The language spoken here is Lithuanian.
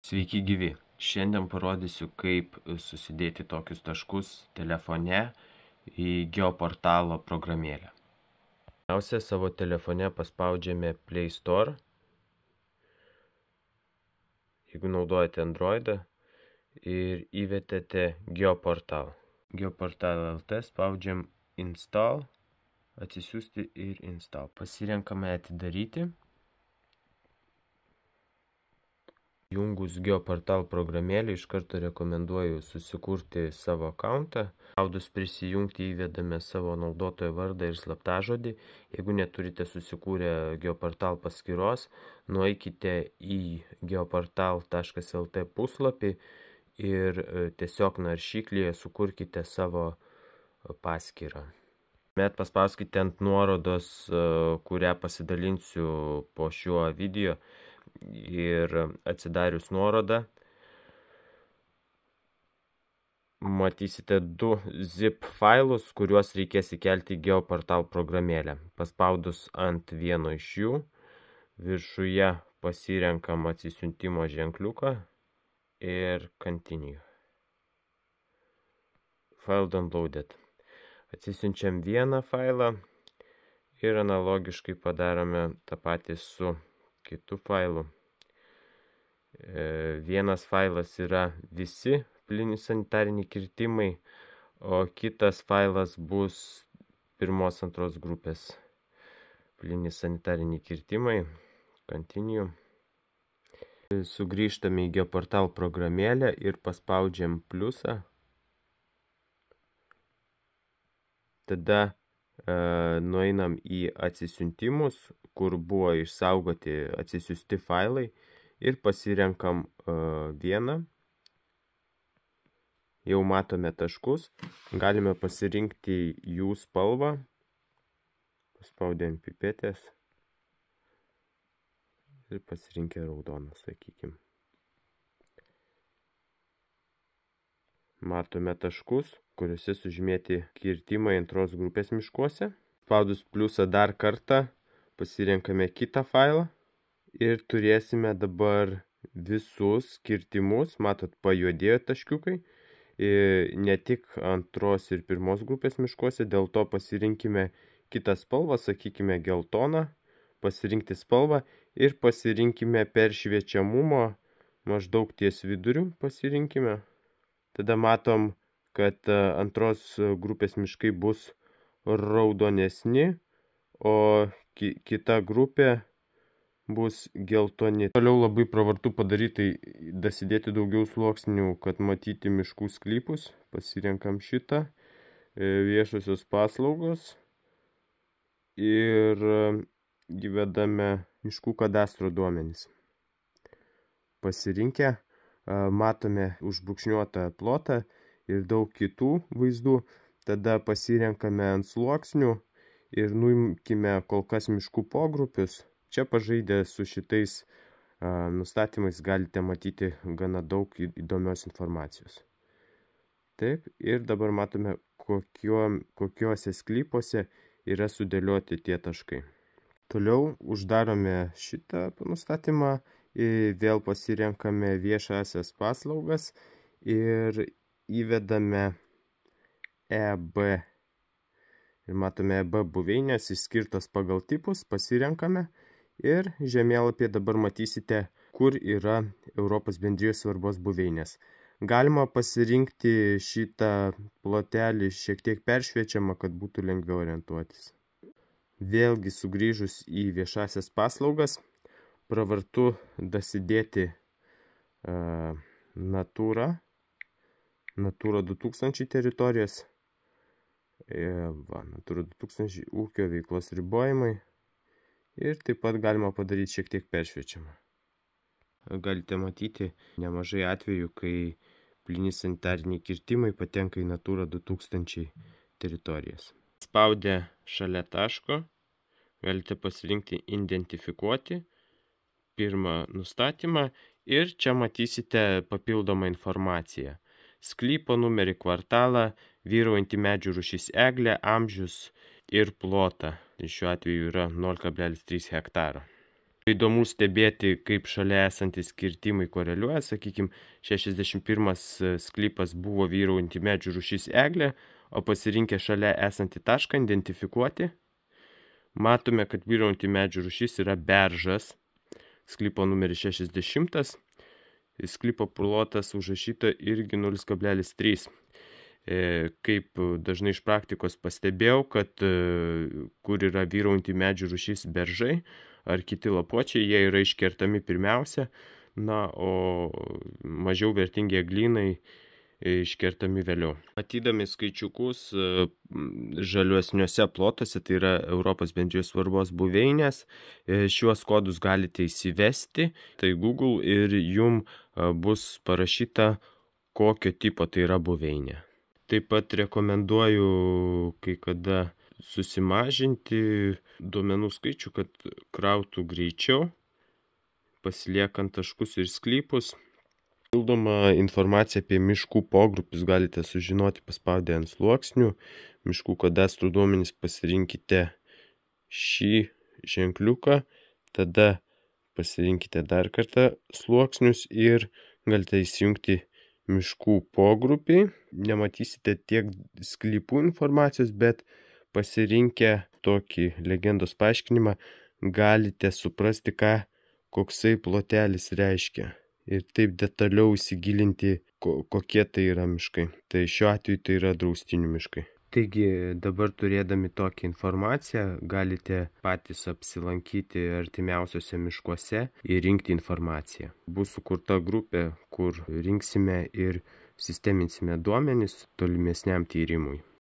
Sveiki gyvi. Šiandien parodysiu, kaip susidėti tokius taškus telefone į geoportalo programėlę. Pirmiausia, savo telefone paspaudžiame Play Store. Jeigu naudojate Androidą ir įvedėte geoportal. Geoportal LT spaudžiam Install, atsisiųsti ir Install. Pasirenkame atidaryti. Jungus geoportal programėlę iš karto rekomenduoju susikurti savo akantą. Spaudus prisijungti įvedame savo naudotojo vardą ir slaptažodį. Jeigu neturite susikūrę geoportal paskyros, nueikite į geoportal.lt puslapį ir tiesiog naršyklėje sukurkite savo paskyrą. Met paspauskite ant nuorodos, kurią pasidalinsiu po šiuo video ir atsidarius nuorodą matysite du zip failus, kuriuos reikės įkelti į geoportal programėlę. Paspaudus ant vieno iš jų, viršuje pasirenkam atsisiuntimo ženkliuką ir continue. File downloaded. Atsisiunčiam vieną failą ir analogiškai padarome tą patį su kitų failų. Vienas failas yra visi plyni sanitariniai kirtimai, o kitas failas bus pirmos antros grupės plyni sanitariniai kirtimai. Continue. Sugrįžtame į geoportal programėlę ir paspaudžiam pliusą. Tada nueinam į atsisiuntimus, kur buvo išsaugoti atsisiusti failai ir pasirenkam vieną. Jau matome taškus, galime pasirinkti jų spalvą. Paspaudėm pipetės ir pasirinkę raudoną, sakykim. Matome taškus, kuriuose sužymėti kirtimai antros grupės miškuose. Spaudus pliusą dar kartą pasirenkame kitą failą ir turėsime dabar visus kirtimus, matot, pajuodėjo taškiukai, ne tik antros ir pirmos grupės miškuose, dėl to pasirinkime kitą spalvą, sakykime geltoną, pasirinkti spalvą ir pasirinkime per šviečiamumo maždaug ties viduriu pasirinkime. Tada matom, kad antros grupės miškai bus raudonesni, o ki kita grupė bus geltoni. Toliau labai pravartu padaryti, dasidėti daugiau sluoksnių, kad matyti miškų sklypus. Pasirenkam šitą, viešosios paslaugos ir įvedame miškų kadastro duomenys. Pasirinkę matome užbrukšniuotą plotą ir daug kitų vaizdų. Tada pasirenkame ant sluoksnių ir nuimkime kol kas miškų pogrupius. Čia pažaidę su šitais nustatymais galite matyti gana daug įdomios informacijos. Taip, ir dabar matome, kokio, kokiuose sklypuose yra sudėlioti tie taškai. Toliau uždarome šitą nustatymą, vėl pasirenkame viešasias paslaugas ir įvedame EB. Ir matome EB buveinės išskirtos pagal tipus, pasirenkame ir žemėlapyje dabar matysite, kur yra Europos bendrijos svarbos buveinės. Galima pasirinkti šitą plotelį šiek tiek peršviečiamą, kad būtų lengviau orientuotis. Vėlgi sugrįžus į viešasias paslaugas, pravartu dasidėti uh, natūrą, natūra 2000 teritorijas, e, va, natūra 2000 ūkio veiklos ribojimai ir taip pat galima padaryti šiek tiek peršviečiamą. Galite matyti nemažai atvejų, kai plyni sanitariniai kirtimai patenka į natūra 2000 teritorijas. Spaudę šalia taško galite pasirinkti identifikuoti pirmą nustatymą ir čia matysite papildomą informaciją. Sklypo numerį kvartalą, vyraujantį medžių rušys eglė, amžius ir plotą. Tai šiuo atveju yra 0,3 hektaro. Įdomu stebėti, kaip šalia esantis kirtimai koreliuoja. Sakykime, 61 sklypas buvo vyraujanti medžių rušys eglė, o pasirinkę šalia esantį tašką identifikuoti, matome, kad vyraujanti medžių rušys yra beržas. Sklypo numeris 60, sklypo plotas užrašyta irgi 0,3. E, kaip dažnai iš praktikos pastebėjau, kad kur yra vyraujanti medžių rušys beržai ar kiti lapuočiai, jie yra iškertami pirmiausia, na, o mažiau vertingi eglynai iškertami vėliau. Matydami skaičiukus e, žaliuosniuose plotuose, tai yra Europos bendrijos svarbos buveinės, šiuos kodus galite įsivesti, tai Google ir jum bus parašyta, kokio tipo tai yra buveinė. Taip pat rekomenduoju kai kada susimažinti duomenų skaičių, kad krautų greičiau, pasiliekant taškus ir sklypus. Pildoma informacija apie miškų pogrupius galite sužinoti paspaudę ant sluoksnių. Miškų kadastrų duomenys pasirinkite šį ženkliuką, tada pasirinkite dar kartą sluoksnius ir galite įsijungti miškų pogrupį nematysite tiek sklypų informacijos, bet pasirinkę tokį legendos paaiškinimą galite suprasti, ką koksai plotelis reiškia. Ir taip detaliau įsigilinti, kokie tai yra miškai. Tai šiuo atveju tai yra draustinių miškai. Taigi dabar turėdami tokią informaciją galite patys apsilankyti artimiausiuose miškuose ir rinkti informaciją. Bus sukurta grupė, kur rinksime ir sisteminsime duomenis tolimesniam tyrimui.